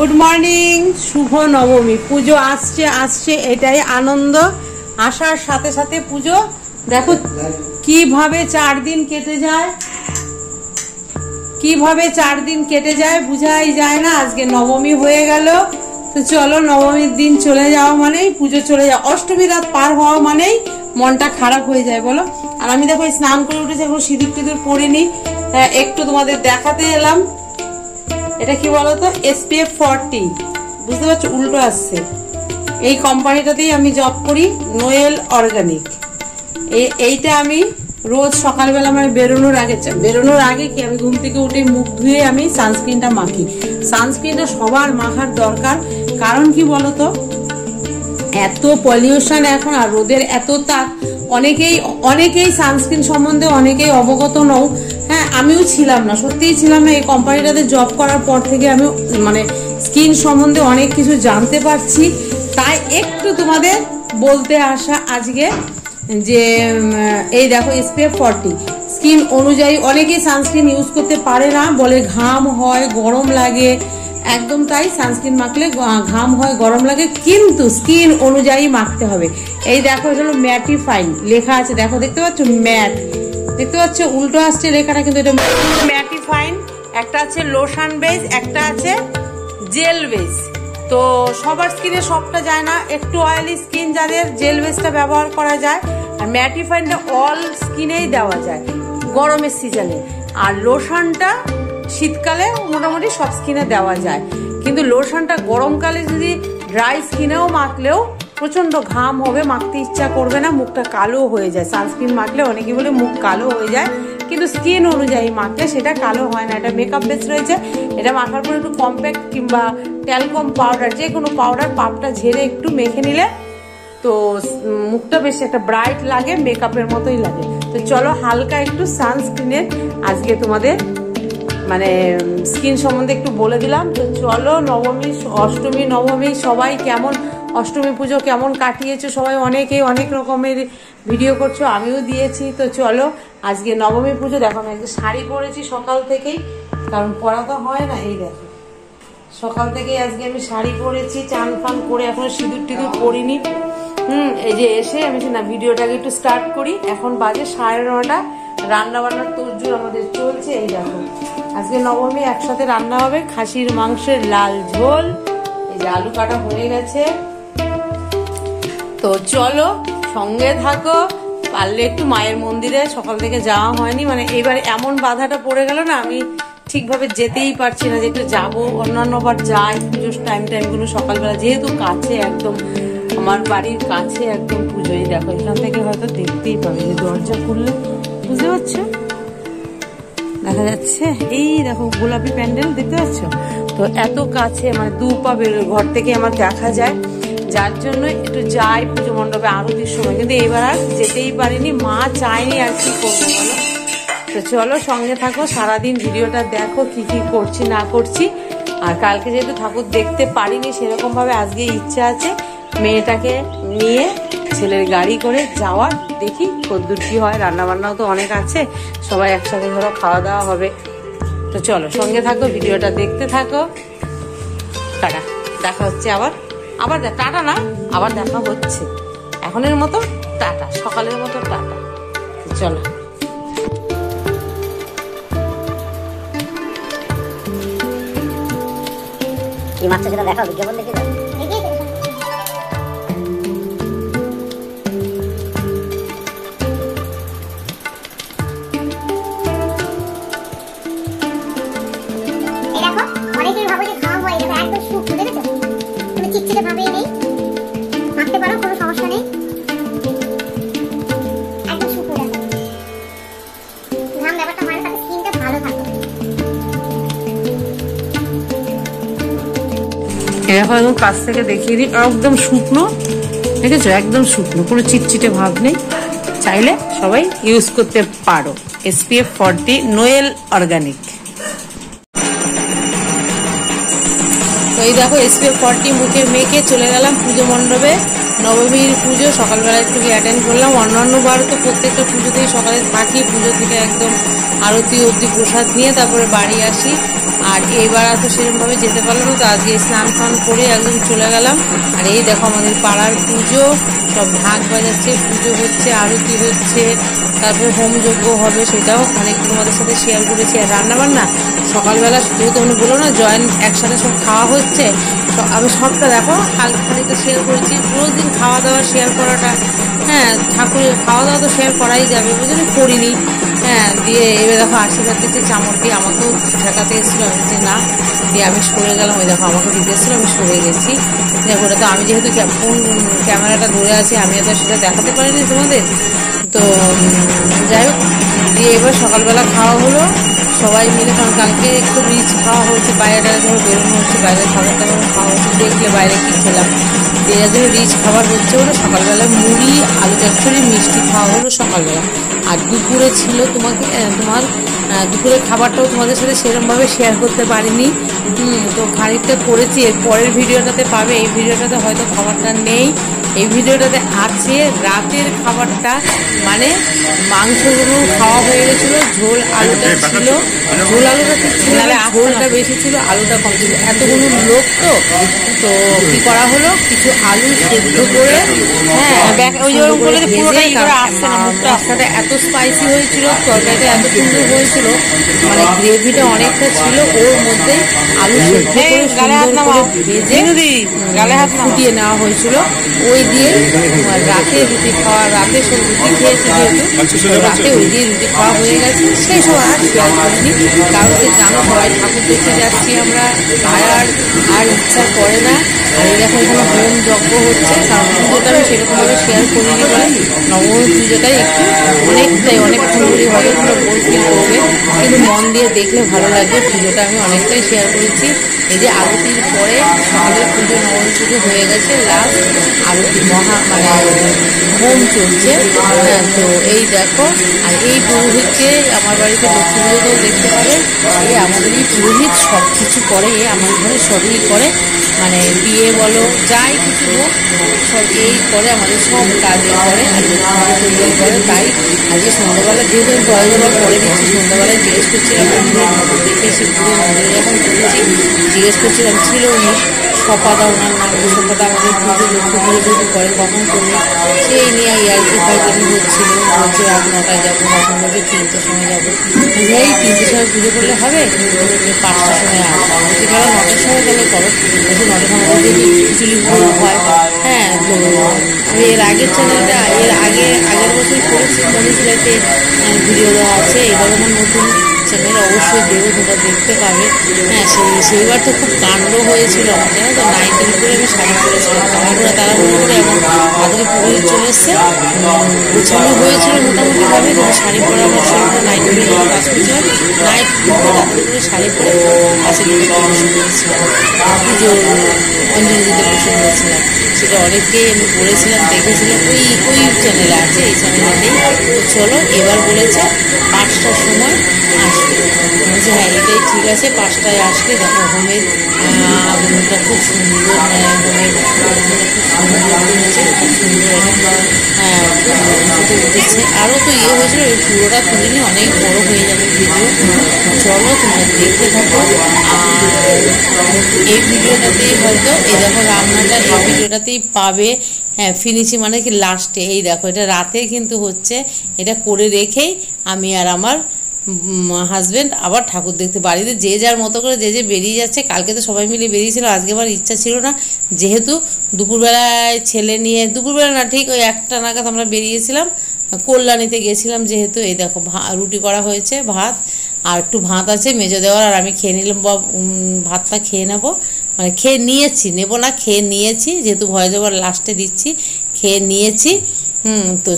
Good morning শুভ নবমী। পুজো আসছে আসছে এটাই আনন্দ। আসার সাথে সাথে পুজো দেখো কীভাবে চার দিন কেটে যায় কীভাবে চার দিন কেটে যায় বুঝাই যায় না আজকে নবমী হয়ে গেল। তো চলো নবমীর দিন চলে যাওয়া মানেই পুজো চলে যাওয়া। অষ্টমী রাত পার হওয়া মানেই মনটা খারাপ হয়ে যায় বলো। আর আমি দেখো স্নান করে উঠেছি এখন সিঁদুর টিঁদুর পরিনি হ্যাঁ, একটু তোমাদের দেখাতে এলাম। এটা কি বলতো? এসপিএফ ফর্টি বুঝতে পারছ? উল্টো আসছে। এই কোম্পানিটাতেই আমি জব করি নোয়েল অর্গানিক এইটা আমি রোজ সকালবেলা আমার বেরোনোর আগে বেরোনোর আগে কি আমি ঘুম থেকে উঠে মুখ ধুয়ে আমি সানস্ক্রিনটা মাখি। সানস্ক্রিনটা সবার মাখার দরকার। কারণ কি বলতো? এত পলিউশন এখন আর রোদের এত তাপ। অনেকেই অনেকেই সানস্ক্রিন সম্বন্ধে অনেকেই অবগত নও। আমিও ছিলাম না, সত্যিই ছিলাম না। এই কোম্পানিটাতে জব করার পর থেকে আমি মানে স্কিন সম্বন্ধে অনেক কিছু জানতে পারছি। তাই একটু তোমাদের বলতে আসা আজকে যে এই দেখো এসপিএফ ফর্টি স্কিন অনুযায়ী অনেকেই সানস্ক্রিন ইউজ করতে পারে না, বলে ঘাম হয়, গরম লাগে। একদম তাই সানস্ক্রিন মাখলে ঘাম হয়, গরম লাগে, কিন্তু স্কিন অনুযায়ী মাখতে হবে। এই দেখো, এটা হলো ম্যাটিফাইন লেখা আছে, দেখো, দেখতে পাচ্ছ? ম্যাট। দেখতে পাচ্ছ, উল্টো আসছে লেখাটা কিন্তু এটা ম্যাটিফাইন। একটা আছে লোশন বেস একটা আছে জেল বেস তো সবার স্কিনে সবটা যায় না, একটু অয়েলি স্কিন যাদের, জেল বেসটা ব্যবহার করা যায়। আর ম্যাটিফাইনটা অল স্কিনেই দেওয়া যায়, গরমের সিজনে। আর লোশনটা শীতকালে মোটামুটি সব স্কিনে দেওয়া যায়। কিন্তু লোশনটা গরমকালে যদি ড্রাই স্কিনেও মাখলেও প্রচণ্ড ঘাম হবে, মাখতে ইচ্ছা করবে না, মুখটা কালো হয়ে যায়। সানস্ক্রিন মাখলে অনেকে বলে মুখ কালো হয়ে যায়, কিন্তু স্কিন অনুযায়ী মাখলে সেটা কালো হয় না। এটা মেকআপ বেস রয়েছে। এটা মাখার পর একটু কম্প্যাক্ট কিংবা ট্যালকম পাউডার যে কোনো পাউডার পাপটা ঝেড়ে একটু মেখে নিলে তো মুখটা বেশ একটা ব্রাইট লাগে মেকআপের মতোই লাগে। তো চলো হালকা একটু সানস্ক্রিনের আজকে তোমাদের মানে স্কিন সম্বন্ধে একটু বলে দিলাম। তো চলো নবমী, অষ্টমী, নবমী, সবাই কেমন? অষ্টমী পুজো কেমন কাটিয়েছো? সবাই অনেকেই অনেক রকমের ভিডিও করছ, আমিও দিয়েছি। তো চলো, আজকে নবমী পুজো, দেখো আমি আজকে শাড়ি পরেছি সকাল থেকেই, কারণ পরা তো হয় না, এই দেখো। সকাল থেকেই আজকে আমি শাড়ি পরেছি, চান ফান করে এখনও সিঁদুর টিঁদুর পরিনি। হুম, এই যে এসে আমি না ভিডিওটাকে একটু স্টার্ট করি, এখন বাজে সাড়ে নটা রান্না বান্নার তোরজোর আমাদের চলছে, এই দেখো। আজকে নবমী, একসাথে রান্না হবে, খাসির মাংসের লাল ঝোল, এই যে আলু কাটা হয়ে গেছে। তো চলো সঙ্গে থাকো। পারলে একটু মায়ের মন্দিরে, সকাল থেকে যাওয়া হয়নি। মানে এবার এমন বাধাটা পড়ে গেল না, আমি ঠিকভাবে যেতেই পারছি না যে একটু যাব, অন্যান্য বার যাই, পুজোর টাইম টাইমগুলো সকালবেলা, যেহেতু কাছে একদম, আমার বাড়ির কাছে একদম পুজোই দেখো, এখান থেকে হয়তো দেখতেই পাবে যে দরজা খুললে। বুঝতে পারছ? দেখা যাচ্ছে, এই দেখো গোলাপি প্যান্ডেল, দেখতে পাচ্ছ? তো এত কাছে মানে দু পা বেরোয়, ঘর থেকে আমার দেখা যায়। যার জন্য একটু যাই পুজো মণ্ডপে আরতির সময়। কিন্তু এবার আর যেতেই পারিনি। মা চায়নি আর কি করব বলো? তো চলো সঙ্গে থাকো, সারাদিন ভিডিওটা দেখো কি কি করছি, না করছি। আর কালকে যেহেতু ঠাকুর দেখতে পারিনি সেরকম ভাবে আজকে ইচ্ছা আছে মেয়েটাকে নিয়ে ছেলের গাড়ি করে যাওয়ার। দেখি কদ্দূর কি হয় রান্না বান্নাও তো অনেক আছে। সবাই একসাথে ধরো খাওয়া দাওয়া হবে। তো চলো সঙ্গে থাকো, ভিডিওটা দেখতে থাকো। টাটা। দেখা হচ্ছে আবার। আবার দেখ, টাটা না? আবার দেখা হচ্ছে। এখনের মতো টাটা, সকালের মতো টাটা। চলো। এই মাছটা থেকে দেখা বিজ্ঞাপন দেখে এরকম একদম কাছ থেকে দেখিয়ে দিই। একদম শুকনো, দেখেছ? একদম শুকনো, কোনো চিটচিটে ভাব নেই। চাইলে সবাই ইউজ করতে পারো। এসপিএফ ফর্টি নোয়েল অর্গানিক তো এই দেখো এসপিএফ ফর্টি মুখে মেখে চলে গেলাম পুজো মণ্ডপে। নবমীর পুজো সকালবেলা থেকে অ্যাটেন্ড করলাম। অন্যান্য বার তো প্রত্যেকটা পুজোতেই সকালে থাকি পুজো থেকে একদম আরতি অবধি প্রসাদ নিয়ে তারপরে বাড়ি আসি। আর এবার তো সেরকমভাবে যেতে পারলাম না, তো আজকে স্নান ফান করে একদম চলে গেলাম। আর এই দেখো আমাদের পাড়ার পুজো, সব ঢাক বাজাচ্ছে, পুজো হচ্ছে, আরতি হচ্ছে, তারপরে হোম যজ্ঞ হবে সেটাও অনেক তোমাদের সাথে শেয়ার করেছি। আর রান্না বান্না সকালবেলা যেহেতু আমি বলো না জয়েন্ট একসাথে সব খাওয়া হচ্ছে আমি সবটা দেখো, হালকা খানিকটা শেয়ার করেছি। রোজ দিন খাওয়া দাওয়া শেয়ার করাটা হ্যাঁ ঠাকুরের খাওয়া দাওয়া তো শেয়ার করাই যাবে বুঝলি করিনি। হ্যাঁ দিয়ে এবার দেখো আশীর্বাদ দিচ্ছে চামড় দিয়ে আমাকেও ঠেকাতে এসেছিল। আমি যে না, দিয়ে আমি সরে গেলাম। ওই দেখো আমাকে দিতে এসেছিল, আমি সরে গেছি। দেখো, ওটা তো আমি যেহেতু ফোন ক্যামেরাটা ধরে আছি আমি তো সেটা দেখাতে পারিনি তোমাদের। তো যাই হোক দিয়ে এবার সকালবেলা খাওয়া হলো। সবাই মিলে, কারণ কালকে একটু রিচ খাওয়া হয়েছে বাইরে ধরো বেরোনো হচ্ছে বাইরে খাবার দাবার খাওয়া হচ্ছে, দেখলে বাইরে কি খেলাম। দিয়ে ধরো রিচ খাবার হচ্ছে হলো সকালবেলা মুড়ি, আলু চচ্চড়ি, মিষ্টি খাওয়া হলো সকালবেলা। আর দুপুরে ছিল তোমাকে তোমার দুপুরের খাবারটাও তোমাদের সাথে সেরকমভাবে শেয়ার করতে পারিনি। তো খানিকটা করেছি, এর পরের ভিডিওটাতে পাবে, এই ভিডিওটাতে হয়তো খাবারটা নেই। এই ভিডিওটাতে আছে রাতের খাবারটা মানে মাংসগুলো খাওয়া হয়ে গেছিল ঝোল আলুটা ছিল। ঝোল আলুটা ঠিক ছিল ঝোলটা বেশি ছিল আলুটা কম ছিল। এতগুলো লোক তো তো কি করা হলো? কিছু আলু সেদ্ধ করে হ্যাঁ ওই যে বলে পুরোটাই আসছে না মশলাটা এত স্পাইসি হয়েছিল তরকারিটা এত সুন্দর হয়েছিল মানে গ্রেভিটা অনেকটা ছিল ওর মধ্যে আলু সেদ্ধ করে সুন্দর করে ভেজে হাত ফুটিয়ে নেওয়া হয়েছিল। ওই দিয়ে রাতে রুটি খাওয়া রাতে সব রুটি খেয়েছি যেহেতু রাতে ওই দিয়ে রুটি খাওয়া হয়ে গেছে। সেই সময় আর শেয়ার করিনি। কারণ জানো সবাই ঠাকুর দেখতে যাচ্ছি আমরা। আর আর ইচ্ছা করে না। আর দেখো এখানে হোম যজ্ঞ হচ্ছে। কারণ পুজোটা আমি সেরকমভাবে শেয়ার করিনি বলে নবমী পুজোটাই একটু। অনেকটাই অনেক ধরে হবে তোমরা বোর ফিল করবে। কিন্তু মন দিয়ে দেখলে ভালো লাগবে। পুজোটা আমি অনেকটাই শেয়ার করেছি। এই যে আরতির পরে সকালের পুজো নবমী পুজো হয়ে গেছে। লাস্ট আরতি মহা মানে হোম চলছে। হ্যাঁ, তো এই দেখো আর এই পুরোহিতকে আমার বাড়িতে লক্ষ্মী দেখতে পাবে। এই আমাদের এই পুরোহিত সব কিছু করে এ আমার ঘরে সবই করে। মানে বিয়ে বলো যাই কিছু হোক সব এই করে আমাদের সব কাজে করে করে তাই আজকে সন্ধ্যাবেলা যেহেতু দেওয়ার পরে দিচ্ছি সন্ধ্যাবেলায় জিজ্ঞেস করছিলাম দেখে এসে পুরো মন্দিরে যখন ঢুকেছি জিজ্ঞেস করছিলাম ছিল উনি সপাদা ওনার নাম সপাদা আমাদের পুজো লক্ষ্মী পুজো যেহেতু করে কখন করবে সেই নিয়ে ইয়ার্কি ফাইটারি হচ্ছিল বলছে রাত নটায় যাব কখন বলছে তিনটের সময় যাব। এই তিনটের সময় পুজো করলে হবে? পাঁচটার সময় আসব। বলছি কেন নটার সময় তাহলে করো। বলছে নটার সময় কি খিচুড়ি হয় হ্যাঁ আমি এর আগের চ্যানেলটা এর আগে, আগের বছর করেছি মনে ভিডিও দেওয়া আছে। এবার আমার নতুন। চ্যানেল অবশ্যই দেবে তোমরা দেখতে পাবে। হ্যাঁ সেই সেইবার তো খুব কাণ্ড হয়েছিল আমার জানো তো? নাইটি করে আমি শাড়ি পরেছিলাম। তাড়াহুড়া, তাড়াহুড়ো করে এবং তাদের পুকুরে চলে এসছে। গোছানো হয়েছিল মোটামুটিভাবে, কিন্তু শাড়ি পরে আমার সঙ্গে নাইটি করে কাজ করছিলাম। সেটা অনেককেই আমি বলেছিলাম দেখেছিলাম। ওই ওই চ্যানেলে আছে, এই চ্যানেলেতেই চলো, এবার বলেছে পাঁচটার সময় আসবে। বলছে হ্যাঁ এটাই ঠিক আছে পাঁচটায় আসলে দেখো হোমের আহ, আগুনটা খুব সুন্দর হোমের আগুনটা খুব সুন্দর হয়েছে। খুব সুন্দর হ্যাঁ উঠেছে। আরও তো ইয়ে হয়েছিল ওই পুরোটা তুলিনি অনেক বড় হয়ে যাবে ভিডিও চলো তোমরা দেখতে থাকো। আর এই ভিডিওটাতেই হয়তো এই দেখো রান্নাটা এই ভিডিওটাতেই পাবে। হ্যাঁ ফিনিশিং মানে কি লাস্টে এই দেখো এটা রাতে কিন্তু হচ্ছে এটা করে রেখেই আমি আর আমার হাজব্যান্ড আবার ঠাকুর দেখতে। বাড়িতে যে যার মতো করে যে যে বেরিয়ে যাচ্ছে, কালকে তো সবাই মিলে বেরিয়েছিল, আজকে আবার ইচ্ছা ছিল না। যেহেতু দুপুরবেলায় ছেলে নিয়ে, দুপুরবেলা না, ঠিক ওই একটা নাগাদ আমরা বেরিয়েছিলাম, কল্যাণীতে গেছিলাম যেহেতু, এই দেখো রুটি করা হয়েছে, ভাত, আর একটু ভাত আছে, মেজো দেওয়ার, আর আমি খেয়ে নিলাম, বা ভাতটা খেয়ে নেব। মানে খেয়ে নিয়েছি, নেব না, খেয়ে নিয়েছি, যেহেতু ভয় দেওয়ার লাস্টে দিচ্ছি, খেয়ে নিয়েছি, হুম, তো